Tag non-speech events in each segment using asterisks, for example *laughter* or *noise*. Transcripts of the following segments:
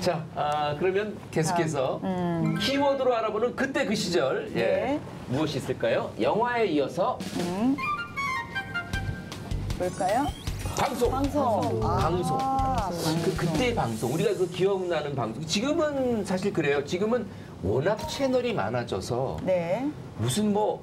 자, 아, 그러면 계속해서 키워드로 알아보는 그때 그 시절 예. 네. 무엇이 있을까요? 영화에 이어서 뭘까요? 방송. 방송. 방송. 아, 그 그때 방송 우리가 그 기억나는 방송 지금은 사실 그래요. 지금은 워낙 채널이 많아져서 네. 무슨 뭐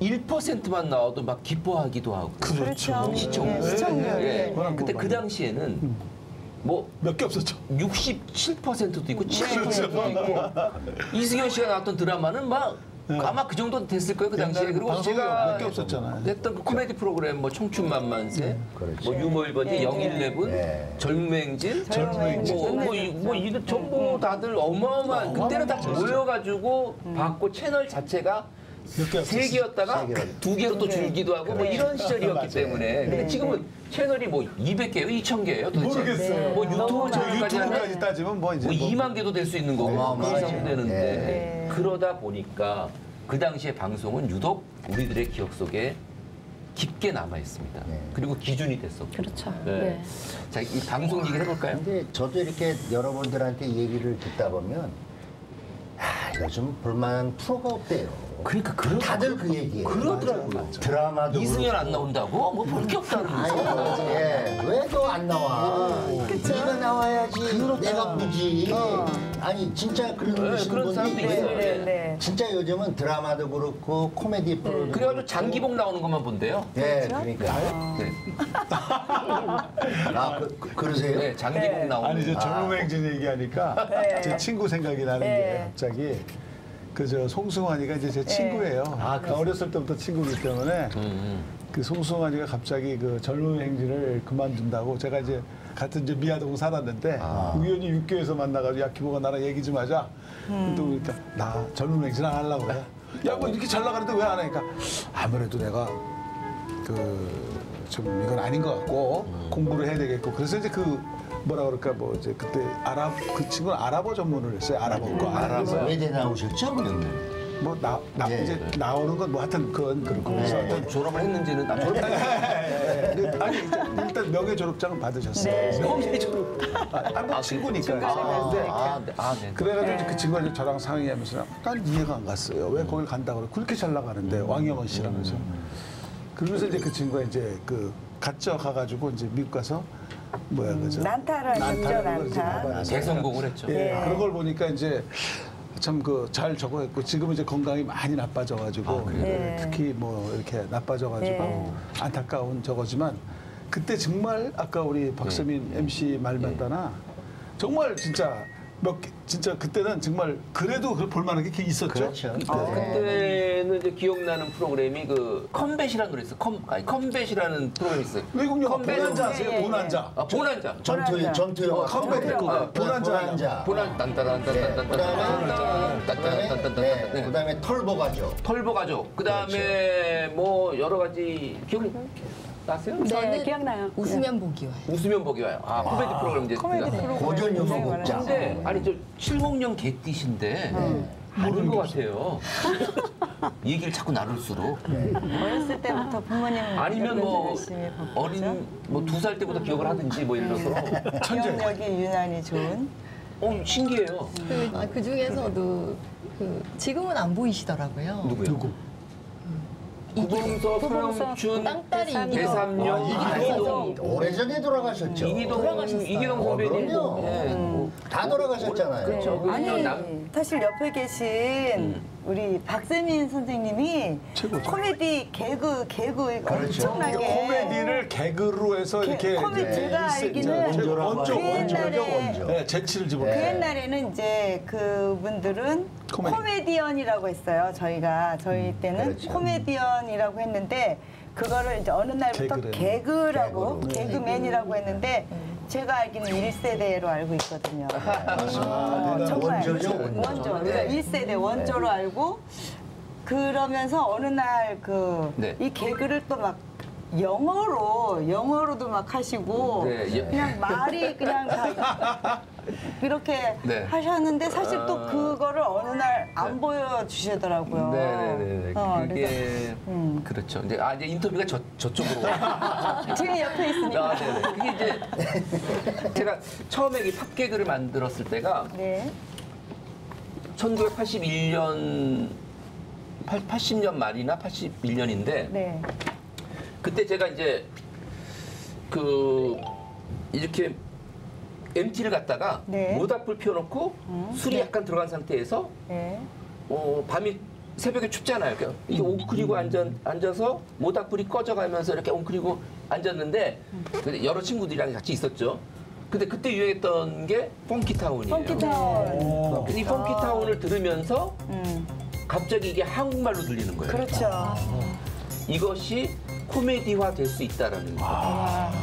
1%만 나와도 막 기뻐하기도 하고 그렇죠. 시청률. 예, 시청률. 예. 그때 뭐 그. 당시에는 뭐 몇 개 없었죠. 67%도 있고 네. 70%도 있고 이승현 씨가 나왔던 드라마는 막 네. 아마 그 정도 됐을 거예요 그 당시에 그리고 제가 몇개 없었잖아요. 했던 그 코미디 프로그램 뭐 청춘 만만세 그렇지. 뭐 유머 1번지 예, 영일레븐 예. 젊음의 행진 젊음의 행진. 뭐, 뭐, 이- 뭐 이런 전부 다들 어마어마한 그때는 다 모여가지고 받고 채널 자체가 세. 개였다가. 두 개로 또 줄기도 하고 뭐 네. 이런 시절이었기. 때문에 근데 네. 지금은 채널이 뭐 200개예요, 2000개예요 도대체 모르겠어요. 뭐 너무 유튜브. 채널까지 유튜브까지 따지면 뭐 이제 뭐뭐 2만 개도 될 수 있는 거고. 그 이상 되는데 네. 그러다 보니까 그 당시에 방송은 유독 우리들의 기억 속에 깊게 남아 있습니다. 네. 그리고 기준이 됐었고. 그렇죠. 네. 네. 자, 이 방송 얘기를 해볼까요? 근데 저도 이렇게 여러분들한테 얘기를 듣다 보면 아, 요즘 볼만한 프로가 없대요. 그러니까 그러, 다들 그 얘기예요. 그러더라고요. 드라마도 그렇고. 안 나온다고? 뭐 볼 게 없다면서. 아니, 예. 왜너안 나와? 네가 나와야지. 내가 보지. 아니, 진짜 그런 네, 그런 사람도 있어요. 있어요. 네, 네. 진짜 요즘은 드라마도 그렇고 코미디 프로도 그래가지고 그렇고. 장기복 나오는 것만 본대요. 예, 그러니까. 네. 아, 그, 그, 그러세요? 네, 장기복 네. 나오는 아니 이제 거. 젊은 행진 얘기하니까 네. 제 친구 생각이 나는 게 네. 갑자기 그 저 송승환이가 이제 제 친구예요. 아, 그래요? 어렸을 때부터 친구이기 때문에 음, 그 송승환이가 갑자기 그 젊은 행진을 그만둔다고 제가 이제 같은 이제 미아동 살았는데 아. 우연히 육교에서 만나가지고 야 기보가 나랑 얘기 좀 하자. 또 그러니까 나 젊은 행진 안 하려고 그래. 야 뭐 이렇게 잘 나가는데 왜 안 하니까 아무래도 내가 그 좀 이건 아닌 것 같고 공부를 해야 되겠고 그래서 이제 그 뭐라 그럴까? 뭐 이제 그때 아랍 그 친구는 아랍어 전문을 했어요. 아랍어과 아랍어 외대 나오셨죠, 그러면? 뭐 나 나, 예. 이제 나오는 건 뭐 하여튼 그건 그렇고 그래서 하여튼 뭐 졸업을 했는지는 아, 졸업 아니 일단, 일단 명예 졸업장은 받으셨어요. 처음에 졸업. 아, 뭐 친구니까. 아, 근데 아, 네. 아, 네. 그래가지고 그 친구가 저랑 상의하면서 난 이해가 안 갔어요. 왜 거길 간다 그래? 그렇게 잘 나가는데 왕영원 씨라면서. 그러면서 이제 그 친구가 이제 그 갓져 가가지고 이제 미국 가서 뭐야 그죠? 난타를 난타. 봐봐요. 대성공을 했죠. 예, 네. 그런 걸 보니까 이제 참 그 잘 적응했고 지금 이제 건강이 많이 나빠져가지고 네. 특히 뭐 이렇게 나빠져가지고 네. 안타까운 저거지만 그때 정말 아까 우리 박세민 MC 말마따나 정말 진짜 몇 개, 진짜 그때는 정말 그래도 그 볼만한 게 있었죠. 그렇죠. 그때. 아, 그때는 이제 기억나는 프로그램이 그 컴뱃이라는 노래 있어. 컴 아니 컴뱃이라는 프로그램이 있어요. 외국 영화 컴뱃. 보난자 아세요? 예, 예. 보난자. 아, 보난자. 전투. 전투 영화. 어, 컴뱃 그거. 보난자. 보난자. 보난 딴따란 네, 그다음에 딴딴딴딴딴딴딴딴딴 네, 네. 그다음에 털보 가죠. 털보 가족. 그다음에 뭐 여러 가지 기억이 나세요? 네, 기억나요. 웃으면 복이 와요. 웃으면 복이 와요. 아, 코미디 프로그램 이제 코미디 그- 프로그램. 고전 곡장. 많았는데. 근데 아니 저 칠공령 개띠신데 아닌 것 같아요. 이 얘기를 자꾸 나눌수록 어렸을 때부터 부모님 아니면 뭐. 어린 뭐 두 살 때부터 기억을 하든지 뭐 예를 들어서 기억력이 유난히 좋은. 어 신기해요. 그, 아, 그 중에서도 그 지금은 안 보이시더라고요. 누구요? 누구? 구봉서, 서영춘, 땅딸이 대삼- 이기동. 아, 오래전에 돌아가셨죠. 이기동, 돌아가셨어요. 이기동 어, 선배님. 그럼요. 예, 뭐다 돌아가셨잖아요. 그렇죠. 그 아니 남- 사실 옆에 계신 우리 박세민 선생님이 최고죠. 코미디 개그 개그 그렇죠. 엄청나게 코미디를 개그로 해서 개- 이렇게 코미디 이제 제가 일세- 알기는 원조. 원조. 네, 재치를 집어. 그 네. 옛날에는 이제 그분들은 코미디. 코미디 언이라고 했어요. 저희가 저희 때는 그렇죠. 코미디언이라고 했는데 그거를 이제 어느 날부터. 개그라고. 개그맨이라고 했는데 제가 알기는 1세대로 알고 있거든요. 어, 대단한 정말 원조죠, 원조. 원조. 그러니까 1세대 원조로 알고 그러면서 어느 날 그이 네. 개그를 또막 영어로 영어로도 막 하시고 네, 예. 그냥 말이 그냥 다 *laughs* 이렇게 네. 하셨는데 사실 또 아. 그거를 어느 날안 네. 보여주시더라고요. 네네네. 어, 그게 음. 그렇죠. 이제 아 이제 인터뷰가 저 저쪽으로. 제 *laughs* 옆에 있으니까. 아, 네네. 그게 이제 제가 처음에 이 팝개그를 만들었을 때가 네. 1981년 80년 말이나 81년인데 네. 그때 제가 이제 그 이렇게 MT를 갖다가 네. 모닥불 피워놓고 술이 약간 들어간 상태에서 네. 어, 밤이 새벽에 춥잖아요. 그러니까 이렇게 웅크리고 앉아, 앉아서 모닥불이 꺼져가면서 이렇게 웅크리고 앉았는데 근데 여러 친구들이랑 같이 있었죠. 근데 그때 유행했던 게 펑키타운이에요. 펑키타운. 이 펑키타운을 들으면서 음. 갑자기 이게 한국말로 들리는 거예요. 그렇죠. 이것이 코미디화 될 수 있다라는 거.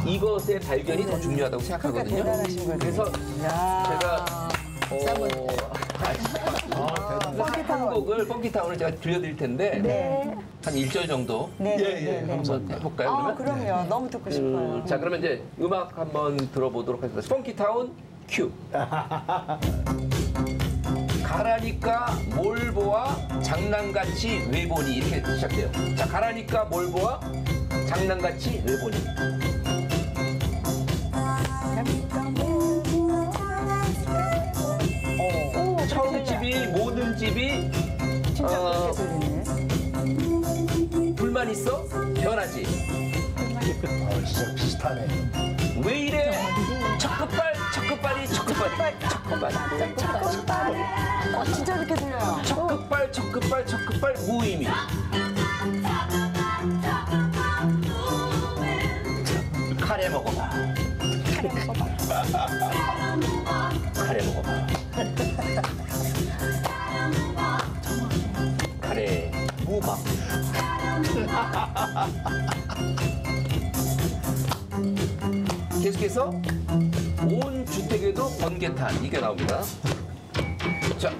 이것의 발견이 더 중요하다고 생각하거든요. 아. 그래서 야. 제가 어, 한 곡을 펑키타운을 제가 들려드릴 텐데 네. 한 1절 정도 네. 예, 네. 예, 네. 네. 한번 해볼까요? 아, 그러면? 그럼요. 너무 듣고 싶어요. 그, 자 그러면 이제 음악 한번 들어보도록 하겠습니다. 펑키타운 큐. *laughs* 가라니까 뭘 보아 장난같이 왜 보니 이렇게 시작돼요. 자 가라니까 뭘 보아 장난같이 왜 보니. 있어 변하지. 어, 진짜 비슷하네. 왜 이래? 척급발 척급발이 척급발이 척급발 어, 진짜 그렇게 들려요. 척급발 척급발 척급발 무의미. 카레 먹어봐. 카레 *laughs* 계속해서 온 주택에도 번개탄 이게 나옵니다. 자,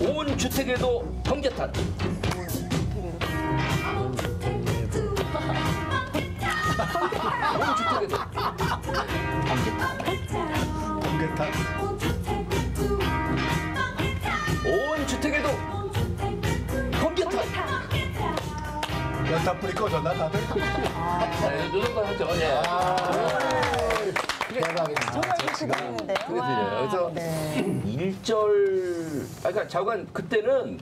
온 주택에도 번개탄. 온 주택에도 번개탄. 번개탄. 연탄불이 꺼졌나 다들? 네, 요 정도 하죠. 예. 대박이다. 정말 들려요. 그래서 네. 일절 아, 그러니까 자관 그때는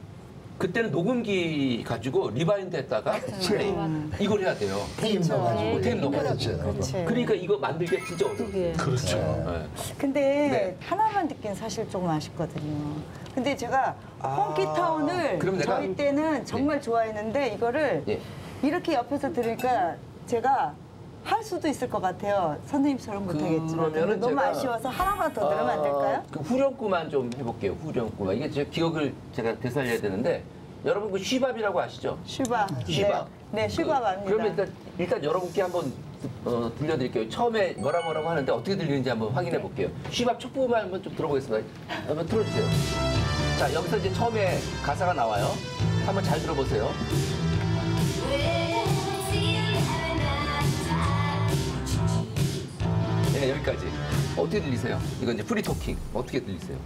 그때는 녹음기 가지고 rewind 했다가 플레이 이걸 해야 돼요. 테이프 넣어가지고. 테이프 넣어가지고. 그렇죠. 그러니까 이거 만들기가 진짜 어려워 요. 그렇죠. 네. 근데 네. 하나만 듣긴 사실 조금 아쉽거든요. 근데 제가 아, 펑키타운을 그럼 내가- 저희 때는 정말 좋아했는데 이거를 예. 이렇게 옆에서 들으니까 제가 할 수도 있을 것 같아요. 선생님처럼 못하겠지만. 너무 아쉬워서 하나만 더 들으면 안 될까요? 그 후렴구만 좀 해볼게요. 후렴구만. 이게 제 기억을 제가 되살려야 되는데 여러분 그 쉬밥이라고 아시죠? 슈바. 쉬밥. 네, 네 슈바 압니다. 그러면 일단 일단 여러분께 한번 어, 들려드릴게요. 처음에 뭐라 뭐라고 하는데 어떻게 들리는지 한번 확인해 볼게요. 쉬밥 첫 부분만 한번 좀 들어보겠습니다. 한번 틀어주세요. 자 여기서 이제 처음에 가사가 나와요. 한번 잘 들어보세요. 네 여기까지. 어떻게 들리세요? 이건 이제 프리 토킹. 어떻게 들리세요?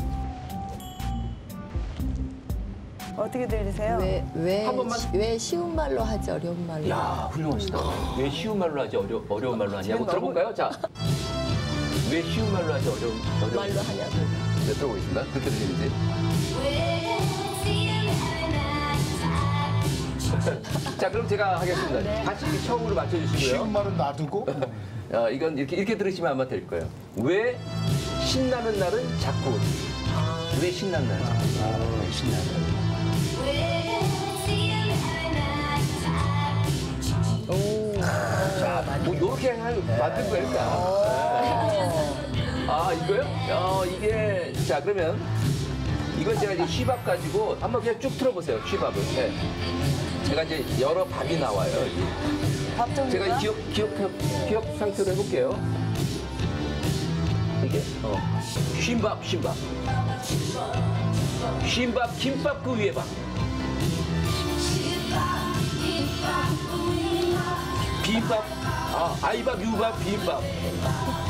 어떻게 들리세요? 왜, 왜, 한 번만. 시- 왜 쉬운 말로 하지 어려운 말로? 야 훌륭하시다. 왜 쉬운 말로 하지 어려, 어려운 말로 하냐고 들어볼까요? 자. 왜 쉬운 말로 하지 어려운 어려운 말로 하냐고. 네, 들어보겠습니다. 그렇게 들리는지. *laughs* 자, 그럼 제가 하겠습니다. 다시 처음으로 맞춰주시고요. 쉬운 말은 놔두고 어, 이건 이렇게, 이렇게 들으시면 아마 될 거예요. 왜 신나는 날은 자꾸 오지? 왜 신나는 날은 자꾸 오지? 아, 신나네. 자, 뭐, 요렇게 할, 만든 거예요, 일단. 아, 이거요? 어, 이게, 자, 그러면, 이건 제가 이제 쉬밥 가지고 한번 그냥 쭉 틀어보세요, 쉬밥을. 네. 제가 이제 여러 밥이 나와요. 여기. 밥 종류가? 제가 기억, 기억, 기억 상태로 해볼게요. 이게, 어. 쉰밥, 쉰밥. 쉰밥, 김밥 그 위에 밥. 비빔밥, 아, 아이밥, 유밥, 비빔밥.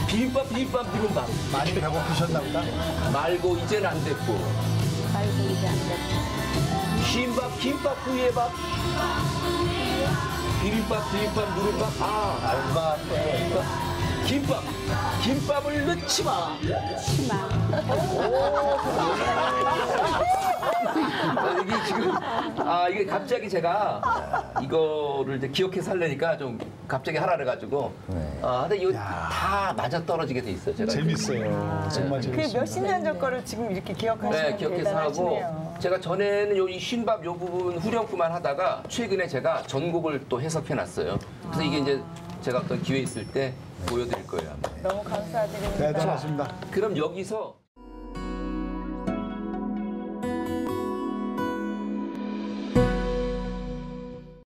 비빔밥, 비빔밥, 비빔밥. 많이 배고프셨나 보다. 말고 이제는 안 됐고. 아이고 이제 안 돼. 흰밥, 김밥, 후예밥. 비빔밥, 비빔밥, 누른밥. 아, 알바 김밥. 김밥을 넣지 마. 아, 이게 지금 아 이게 갑자기 제가 이거를 이제 기억해서 하려니까 좀 갑자기 하라 그래가지고 네. 아 근데 이거 다 맞아 떨어지게 돼 있어요 제가 재밌어요. 정말 그 재밌어요. 몇십 년 전 거를 지금 이렇게 기억하시는 네게 기억해서 하고. 제가 전에는 요이 쉰밥 요 부분 후렴구만 하다가 최근에 제가 전곡을 또 해석해 놨어요 그래서 이게 이제 제가 어떤 기회 있을 때 보여드릴 거예요 아마. 너무 감사드립니다. 대단하십니다. 그럼 여기서